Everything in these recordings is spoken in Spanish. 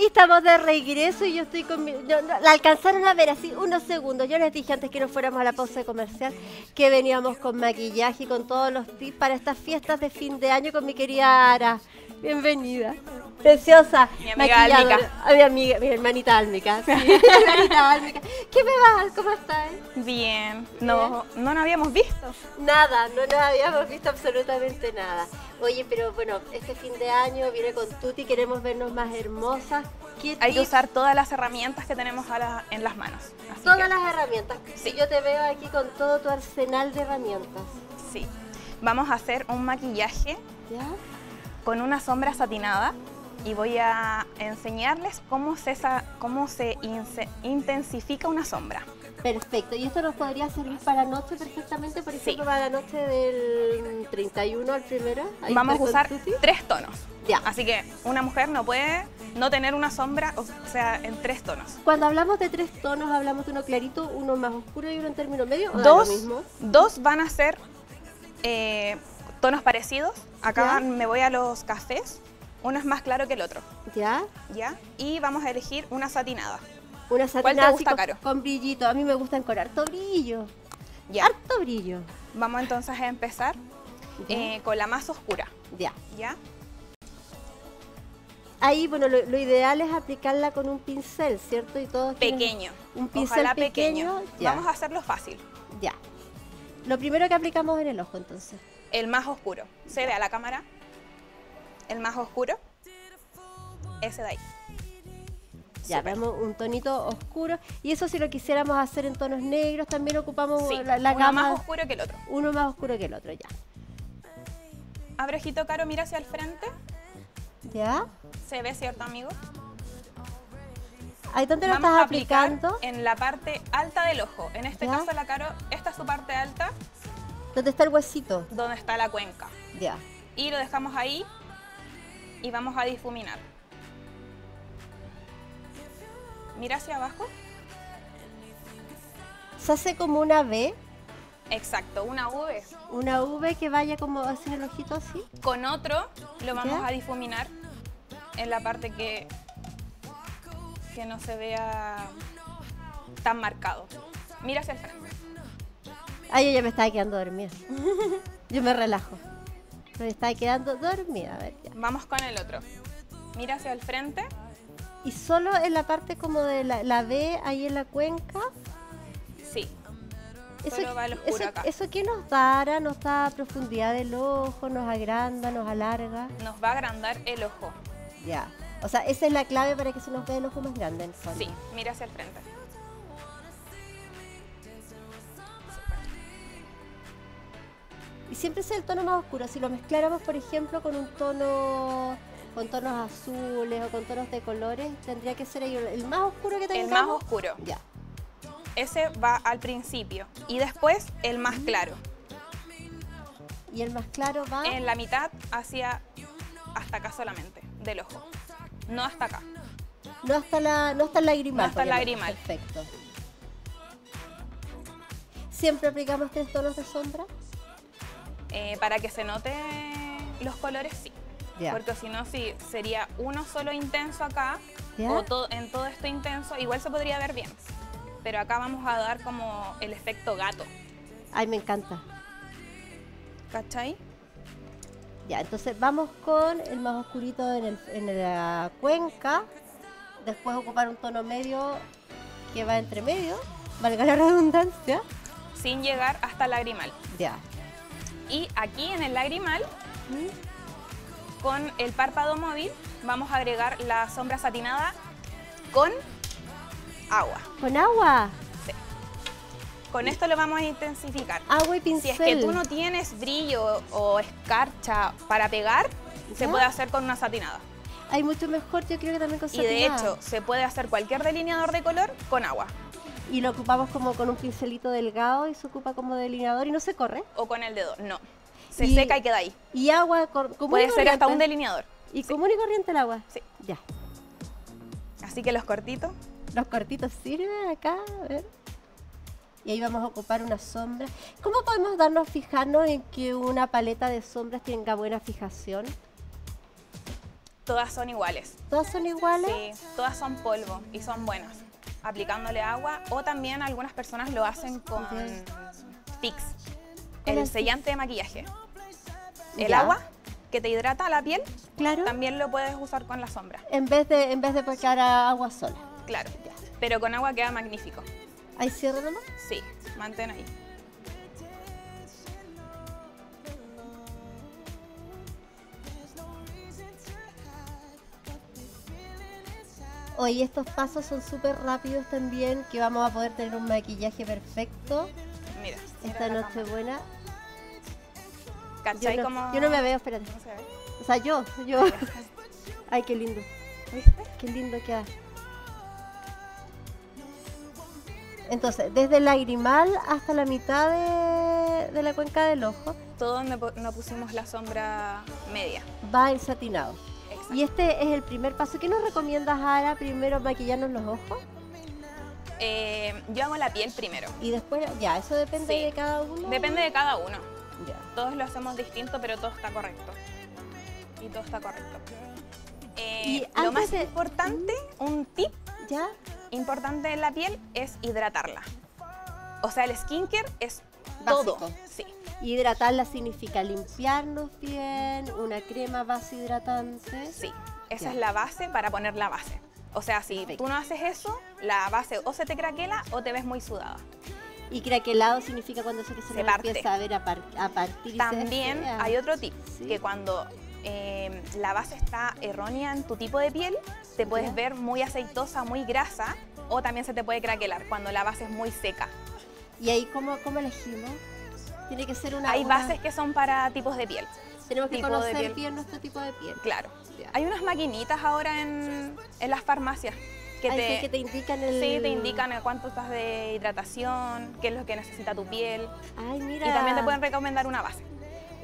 Y estamos de regreso y yo estoy con mi... yo- no, la alcanzaron a ver así unos segundos. Yo les dije antes que nos fuéramos a la pausa comercial que veníamos con maquillaje y con todos los tips para estas fiestas de fin de año con mi querida Ara. Bienvenida. Preciosa. Mi amiga. Álmica. Ah, mi amiga, mi hermanita Álmica. Sí, mi hermanita Álmica. ¿Qué me vas? ¿Cómo estás? Bien. No, no nos habíamos visto. Nada, no nos habíamos visto absolutamente nada. Oye, pero bueno, este fin de año viene con Tuti, queremos vernos más hermosas. ¿Qué Hay que usar todas las herramientas que tenemos a la- en las manos. Todas que, las herramientas. Sí. Yo te veo aquí con todo tu arsenal de herramientas. Sí. Vamos a hacer un maquillaje ¿Ya? Con una sombra satinada y voy a enseñarles cómo se, cómo se intensifica una sombra. Perfecto. ¿Y esto nos podría servir para noche perfectamente? Por Sí. ejemplo, para la noche del 31 al primero. Vamos a usar tres tonos. Ya. Así que una mujer no puede no tener una sombra, o sea, en tres tonos. Cuando hablamos de tres tonos, hablamos de uno clarito, uno más oscuro y uno en término medio. ¿o da Dos, lo mismo? dos van a ser eh, tonos parecidos. Acá Ya. me voy a los cafés. Uno es más claro que el otro, ¿Ya? ¿ya? Y vamos a elegir una satinada. Una ¿Cuál te satinada gusta, con, Caro? con brillito. A mí me gustan con harto brillo. Ya. Harto brillo. Vamos entonces a empezar eh, con la más oscura, Ya. ¿ya? Ahí, bueno, lo, lo ideal es aplicarla con un pincel, ¿cierto? Y tienen- Pequeño. Un pincel Ojalá pequeño. Vamos a hacerlo fácil. Ya. Lo primero que aplicamos en el ojo, entonces. El más oscuro. ¿Se ve a la cámara? El más oscuro. Ese de ahí. Ya, vemos un tonito oscuro. Y eso si lo quisiéramos hacer en tonos negros, también ocupamos Sí, la, la uno gama. más oscuro que el otro. Uno más oscuro que el otro, ya. Abre ojito caro, mira hacia el frente. ¿Ya? Se ve, ¿cierto, amigo? Ahí donde lo Vamos estás aplicando, en la parte alta del ojo. En este Ya. caso, la caro, esta es su parte alta, donde está el huesito. donde está la cuenca. Ya. Y lo dejamos ahí y vamos a difuminar. Mira hacia abajo. Se hace como una V, Exacto, una V. una V que vaya como así en el ojito así. Con otro lo vamos ¿Ya? a difuminar en la parte que, que no se vea tan marcado. Mira hacia el frente. Ay, yo ya me estaba quedando dormida. yo me relajo. Me estaba quedando dormida, a ver ya. Vamos con el otro. Mira hacia el frente. Y solo en la parte como de la, la V, ahí en la cuenca. Sí. Va oscuro eso, acá. ¿Eso qué nos dará? Nos da profundidad del ojo, nos agranda, nos alarga. Nos va a agrandar el ojo. Ya. O sea, esa es la clave para que se nos vea el ojo más grande en el fondo. Sí, mira hacia el frente. Y siempre es el tono más oscuro. Si lo mezcláramos, por ejemplo, con un tono con tonos azules o con tonos de colores, tendría que ser el más oscuro que El tengamos. más oscuro. Ya. Ese va al principio. Y después el más claro. Y el más claro va. En la mitad hacia hasta acá solamente, del ojo. No hasta acá. No hasta la, no hasta el lagrimal. No hasta el lagrimal. Perfecto. Siempre aplicamos tres tonos de sombra. Eh, para que se note los colores, sí. Porque si no, sí, sería uno solo intenso acá, o to- en todo esto intenso, igual se podría ver bien. Pero acá vamos a dar como el efecto gato, Ay, me encanta. ¿cachai? Ya, entonces vamos con el más oscurito en, el, en la cuenca. Después ocupar un tono medio que va entre medio, valga la redundancia. Sin llegar hasta el lagrimal. Ya. Y aquí en el lagrimal, con el párpado móvil, vamos a agregar la sombra satinada con agua. Con agua. Con esto lo vamos a intensificar. Agua y Si pincel. es que tú no tienes brillo o escarcha para pegar, se puede hacer con una satinada. Hay mucho mejor, yo creo que también con Y de hecho, se puede hacer cualquier delineador de color con agua Y lo ocupamos como con un pincelito delgado y se ocupa como delineador y no se corre. o con el dedo. No. Se Y- seca y queda ahí. Y agua común Puede y ser hasta un delineador. Y común y corriente el agua. Sí. Ya. Así que los cortitos. Los cortitos sirven acá, a ver. Y ahí vamos a ocupar una sombra. ¿Cómo podemos darnos fijarnos en que una paleta de sombras tenga buena fijación? Todas son iguales. ¿Todas son iguales? Sí, todas son polvo y son buenas. Aplicándole agua o también algunas personas lo hacen con. Fix, ¿Cuál el sellante de maquillaje. El Ya. agua que te hidrata la piel Claro. también lo puedes usar con la sombra, En vez de en vez de pecar a agua sola. claro. Pero con agua queda magnífico. Ahí cierra nomás. Sí, mantén ahí. Hoy estos pasos son súper rápidos también, que vamos a poder tener un maquillaje perfecto Mira, esta noche buena. Yo ¿Cachai no, como...? yo no me veo, espérate. ¿Cómo se ve? O sea, yo, yo. Ay, qué lindo. ¿Viste? Qué lindo queda. Entonces, desde el lagrimal hasta la mitad de, de la cuenca del ojo Todo donde no pusimos la sombra media. va el satinado. Exacto. Y este es el primer paso. ¿Qué nos recomiendas, Ara? Primero maquillarnos los ojos Eh, yo hago la piel primero. y después, ya, eso depende Sí. de cada uno. Depende de cada uno. Ya. Todos lo hacemos distinto, pero todo está correcto. Y todo está correcto. Eh, Y lo más de- importante, un tip ¿Ya? importante en la piel es hidratarla. O sea, el skincare es Básico. todo. Sí, Hidratarla significa limpiarnos bien, una crema base hidratante. sí. Esa Ya. es la base para poner la base. O sea, si Perfecto. tú no haces eso, la base o se te craquela o te ves muy sudada. Y craquelado significa cuando que se, Se parte. empieza a ver a, par- a partir. se También desea. hay otro tip, Sí. que cuando eh, la base está errónea en tu tipo de piel, te puedes Ya. ver muy aceitosa, muy grasa, o también se te puede craquelar cuando la base es muy seca. ¿Y ahí cómo, cómo elegimos? Tiene que ser una. Hay una- bases que son para tipos de piel, Tenemos que de conocer piel. bien nuestro tipo de piel. claro. Ya. Hay unas maquinitas ahora en, en las farmacias que te, sí que te indican el. sí, te indican a cuánto estás de hidratación, qué es lo que necesita tu piel, Ay, mira. y también te pueden recomendar una base.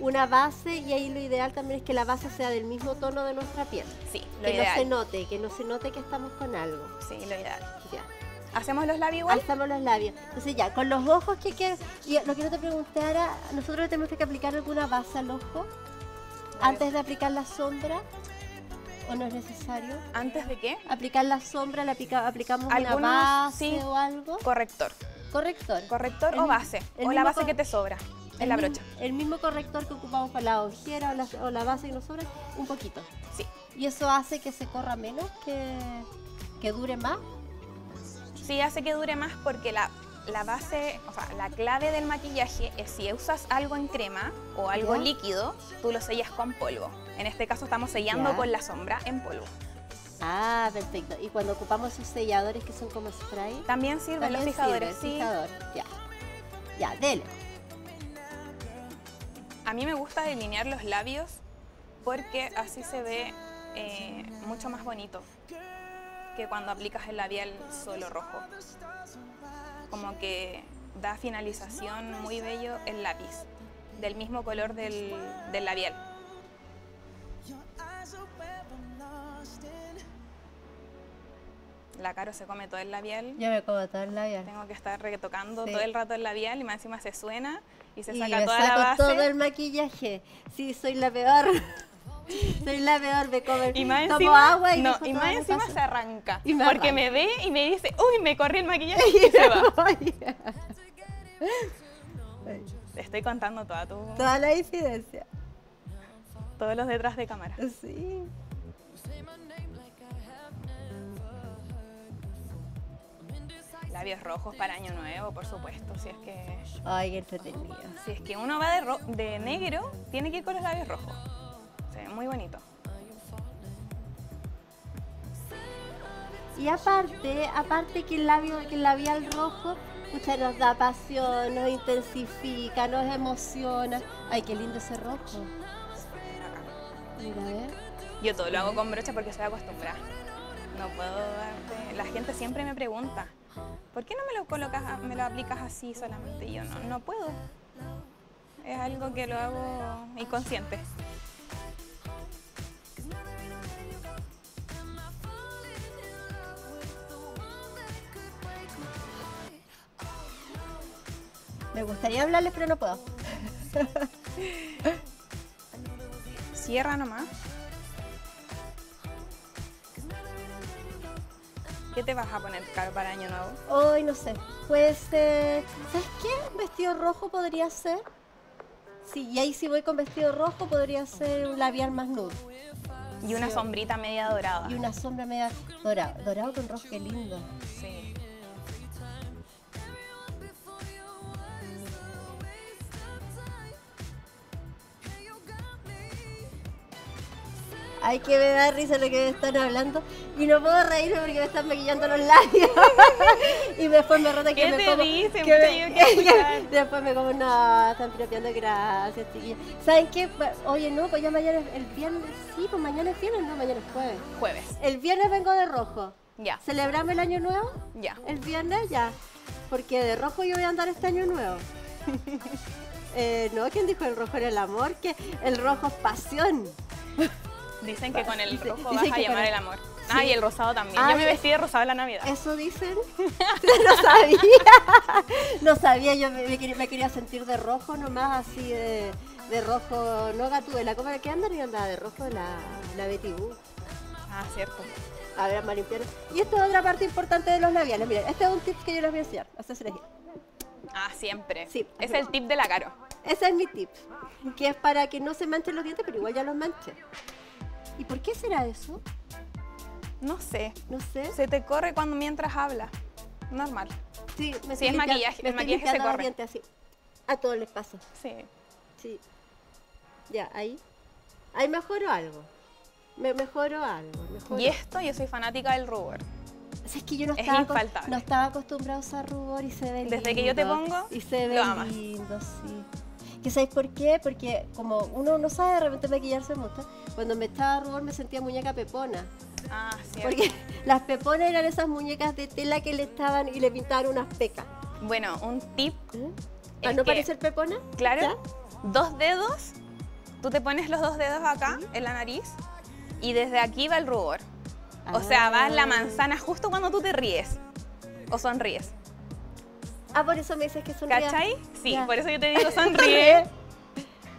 Una base y ahí lo ideal también es que la base sea del mismo tono de nuestra piel. Sí, lo que no se ideal. note, que no se note que estamos con algo. Sí, lo ideal. Ya. ¿Hacemos los labios igual? Alzamos los labios. Entonces ya, con los ojos que quiero. Y lo que no te pregunté ahora, nosotros tenemos que aplicar alguna base al ojo antes de aplicar la sombra. ¿O no es necesario? ¿Antes de qué? Aplicar la sombra, le aplica- aplicamos una Algunos, base sí. o algo. Corrector. Corrector. Corrector El o base. O la base que te sobra. En la brocha. El mismo corrector que ocupamos para la ojera o la, o la base que nos sobra, un poquito. Sí. Y eso hace que se corra menos, que, que dure más. Sí, hace que dure más porque la, la base, o sea, la clave del maquillaje es si usas algo en crema o algo Ya. líquido, tú lo sellas con polvo. En este caso estamos sellando Ya. con la sombra en polvo. Ah, perfecto. Y cuando ocupamos esos selladores que son como spray, También sirven los también fijadores, sirve, sí. fijador. Ya. Ya, dele. A mí me gusta delinear los labios porque así se ve eh, mucho más bonito que cuando aplicas el labial solo rojo. Como que da finalización muy bello el lápiz, del mismo color del, del labial. La Caro se come todo el labial. Yo me como todo el labial. Tengo que estar retocando Sí. todo el rato el labial y más encima se suena y se y saca toda saco la base. todo el maquillaje. Sí, soy la peor. soy la peor, me como, Y más tomo encima, agua y no, y más encima paso. se arranca. Y me porque arranca. me ve y me dice, uy, me corrí el maquillaje y se va. Te estoy contando toda tu, Toda la incidencia. todos los detrás de cámara. Sí. Labios rojos para año nuevo, por supuesto. Si es que, Ay, qué entretenido. si es que uno va de, ro- de negro, tiene que ir con los labios rojos. Muy bonito. Y aparte, aparte que el labio, que el labial rojo, escucha, nos da pasión, nos intensifica, nos emociona. Ay, qué lindo ese rojo. Mira, a ver. Yo todo lo hago con brocha porque soy acostumbrada. No puedo darte. La gente siempre me pregunta, ¿por qué no me lo colocas, me lo aplicas así solamente? Y yo no, no puedo. Es algo que lo hago inconsciente. Me gustaría hablarles, pero no puedo. Cierra nomás. ¿Qué te vas a poner, Caro, para Año Nuevo? Hoy oh, no sé. Pues, eh, ¿sabes qué? Un vestido rojo podría ser. Sí, y ahí si voy con vestido rojo podría ser un labial más nude. Y una sombrita media dorada. Y una sombra media dorada. Dorado con rojo, qué lindo. Sí. Ay, que me da risa lo que me están hablando. Y no puedo reírme porque me están maquillando los labios. y después me rota que ¿Qué me como. dicen? que me- escuchar. después me como, no, están piropeando, gracias, chiquillas. ¿Saben qué? Oye, no, pues ya mañana es el viernes. Sí, pues mañana es viernes, no, mañana es jueves. Jueves. El viernes vengo de rojo. Ya, ¿Celebramos el año nuevo? ya. El viernes ya. Porque de rojo yo voy a andar este año nuevo. Eh, no, ¿quién dijo el rojo era el amor? Que el rojo es pasión. Dicen que con el rojo dicen vas a llamar el- amor. Sí. Ah, y el rosado también. Ah, Yo me vestí de rosado en la Navidad. ¿Eso dicen? no sabía. No sabía, yo me, me quería, sentir de rojo nomás, así de, de rojo, no gatúbela. ¿Cómo era que anda? Y andaba de rojo la, la Betty Boo. Ah, cierto. A ver, a limpiar. Y esto es otra parte importante de los labiales. Miren, este es un tip que yo les voy a enseñar. Se les Ah, siempre. Sí. Es el tip de la Caro. Ese es mi tip. Que es para que no se manchen los dientes, pero igual ya los manché. ¿Y por qué será eso? No sé. No sé. Se te corre cuando mientras hablas. Normal. Sí, me Sí, es maquillaje, me el maquillaje se corre. dientes así. A todos les pasa. Sí. Sí. Ya, ahí. Ahí mejoró algo. Me mejoró algo. Y esto, yo soy fanática del rubor. O sea, es que yo no es estaba, no estaba acostumbrada a usar rubor y se ve lindo. Desde que yo te pongo, Y se ve lo amas. lindo, sí. ¿Que sabéis por qué? Porque como uno no sabe de repente maquillarse mucho, cuando me echaba rubor me sentía muñeca pepona. Ah, cierto. Porque las peponas eran esas muñecas de tela que le estaban y le pintaban unas pecas. Bueno, un tip, ¿eh? ¿Para no que- parecer pepona? claro, ¿Ya? dos dedos, tú te pones los dos dedos acá en la nariz y desde aquí va el rubor. O sea, va en la Ah. manzana justo cuando tú te ríes o sonríes. Ah, por eso me dices que son reales. ¿Cachai? Sí, Ya. por eso yo te digo sonríe.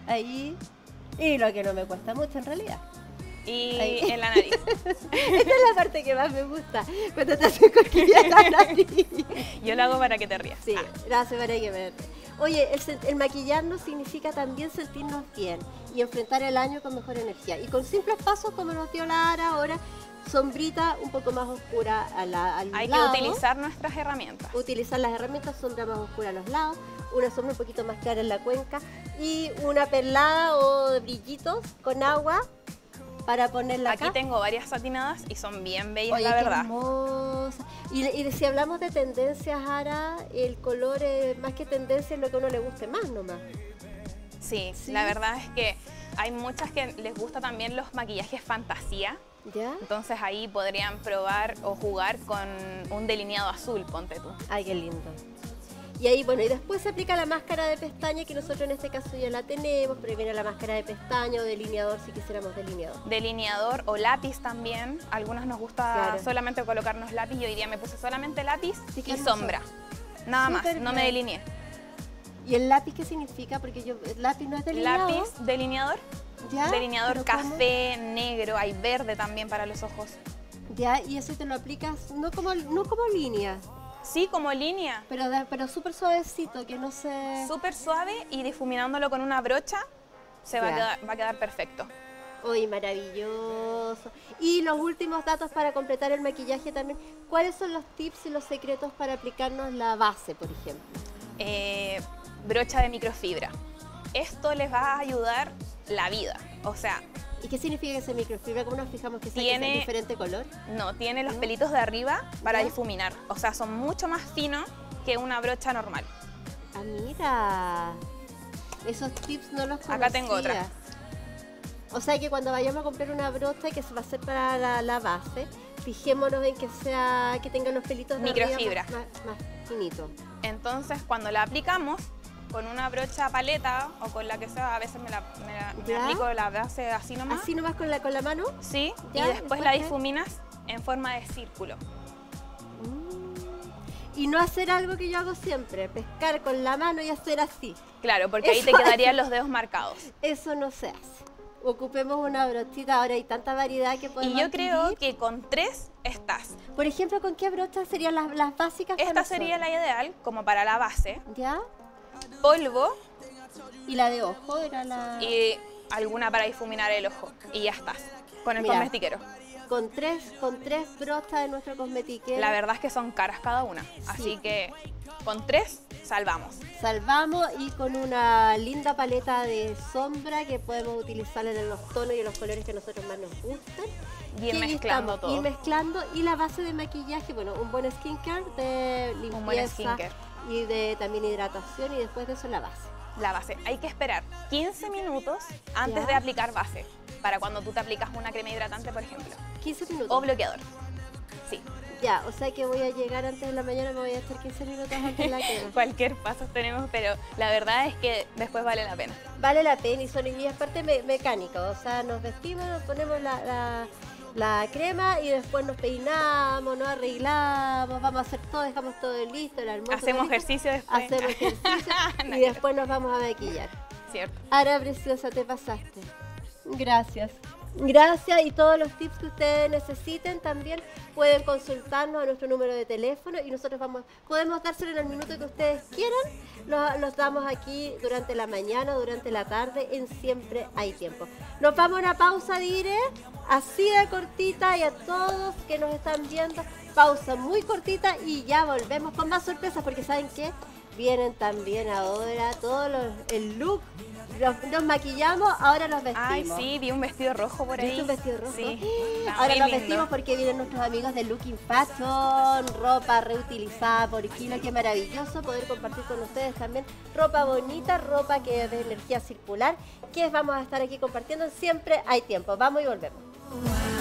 Ahí. Y lo que no me cuesta mucho en realidad. y Ahí. en la nariz. Esta es la parte que más me gusta. Cuando te hace cosquillas en la nariz. Yo lo hago para que te rías. Sí, Ah, gracias para que me... Oye, el, el maquillarnos significa también sentirnos bien y enfrentar el año con mejor energía. Y con simples pasos, como nos dio la Ara ahora, sombrita un poco más oscura a la, al hay lado. que utilizar nuestras herramientas. utilizar las herramientas, sombra más oscura a los lados, una sombra un poquito más clara en la cuenca y una perlada o de brillitos con agua para ponerla Aquí acá. tengo varias satinadas y son bien bellas, Oye, la qué verdad. hermosa. Y, si hablamos de tendencias, Ara, el color es más que tendencia es lo que a uno le guste más nomás. Sí, Sí. la verdad es que hay muchas que les gusta también los maquillajes fantasía. ¿Ya? Entonces ahí podrían probar o jugar con un delineado azul, ponte tú. Ay, qué lindo. Y ahí, bueno, y después se aplica la máscara de pestaña, que nosotros en este caso ya la tenemos, pero viene la máscara de pestaña o delineador si quisiéramos delineador. Delineador o lápiz también. Algunos nos gusta Claro. solamente colocarnos lápiz. Yo hoy día me puse solamente lápiz Sí, y sombra. Nada más, no me delineé. ¿Y el lápiz qué significa? Porque yo, el lápiz no es delineador. Lápiz, delineador, ¿ya? delineador café, negro, hay verde también para los ojos. Ya, y eso te lo aplicas no como, no como línea, Sí, como línea. pero, pero súper suavecito, que no se... Súper suave y difuminándolo con una brocha se va a, quedar, va a quedar perfecto. Uy, maravilloso. Y los últimos datos para completar el maquillaje también. ¿Cuáles son los tips y los secretos para aplicarnos la base, por ejemplo? Eh, brocha de microfibra. Esto les va a ayudar la vida. O sea, ¿Y qué significa ese microfibra? ¿Cómo nos fijamos que sea Tiene- diferente color? no, tiene los pelitos de arriba para difuminar. O sea, son mucho más finos que una brocha normal. Ah, mira. Esos tips no los conocía. Acá tengo otra. O sea que cuando vayamos a comprar una brocha que se va a hacer para la, la base, fijémonos en que sea que tenga los pelitos de arriba más, más, más finito. Entonces, cuando la aplicamos con una brocha paleta o con la que sea, a veces me, la, me la- me aplico la base así nomás. Así nomás con la, con la mano. Sí, ¿Ya? y después ¿Y la difuminas en forma de círculo. Mm. Y no hacer algo que yo hago siempre, pescar con la mano y hacer así. Claro, porque ahí te Eso- quedarían los dedos marcados. Eso no se hace. ocupemos una brochita. Ahora hay tanta variedad que podemos Y yo creo adquirir. que con tres estás. Por ejemplo, ¿con qué brochas serían las, las básicas? Esta sería la ideal como para la base. ¿Ya? Polvo Y la de ojo era la... y alguna para difuminar el ojo. Y ya estás. Con el Mira. cosmetiquero. Con tres, con tres brochas de nuestro cosmetiquero. La verdad es que son caras cada una. Así que con tres salvamos. Salvamos y con una linda paleta de sombra que podemos utilizar en los tonos y en los colores que a nosotros más nos gustan. Y ir mezclando estamos, todo. Ir mezclando y la base de maquillaje, bueno, un buen skincare de limpieza Un buen skincare. Y de también hidratación y después de eso la base. La base. Hay que esperar 15 minutos antes Ya. de aplicar base. Para cuando tú te aplicas una crema hidratante, por ejemplo. 15 minutos. O bloqueador. Sí. Ya, o sea que voy a llegar antes de la mañana, me voy a estar 15 minutos antes de la crema. Cualquier paso tenemos, pero la verdad es que después vale la pena. Vale la pena y son y es parte me- mecánico, o sea, nos vestimos, nos ponemos la, la- la crema y después nos peinamos, nos arreglamos, vamos a hacer todo, dejamos todo listo, el almuerzo. Hacemos ejercicio después. Hacemos ejercicio No, y después nos vamos a maquillar. Cierto. Ahora, preciosa, te pasaste. Gracias. Gracias y todos los tips que ustedes necesiten también pueden consultarnos a nuestro número de teléfono y nosotros vamos, podemos dárselo en el minuto que ustedes quieran. Los, los damos aquí durante la mañana, durante la tarde, en siempre hay tiempo. Nos vamos a una pausa, Dire, así de cortita y a todos que nos están viendo, pausa muy cortita y ya volvemos con más sorpresas porque saben que vienen también ahora todo los- el look. Nos, nos maquillamos, ahora nos vestimos. Ay, sí, vi un vestido rojo por ahí. ¿Viste un vestido rojo? Sí. Ahora muy nos lindo. vestimos porque vienen nuestros amigos de Looking Fashion, ropa reutilizada por kilo, qué maravilloso poder compartir con ustedes también ropa bonita, ropa que es de energía circular, que vamos a estar aquí compartiendo, siempre hay tiempo, vamos y volvemos. Wow.